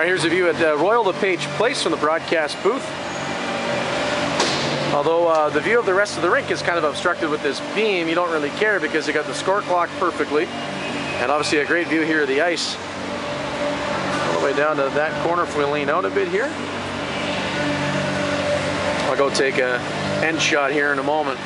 right, here's a view at uh, Royal LePage Place from the broadcast booth. Although uh, the view of the rest of the rink is kind of obstructed with this beam, you don't really care because you got the score clock perfectly. And obviously a great view here of the ice. All the way down to that corner if we lean out a bit here. I'll go take a end shot here in a moment.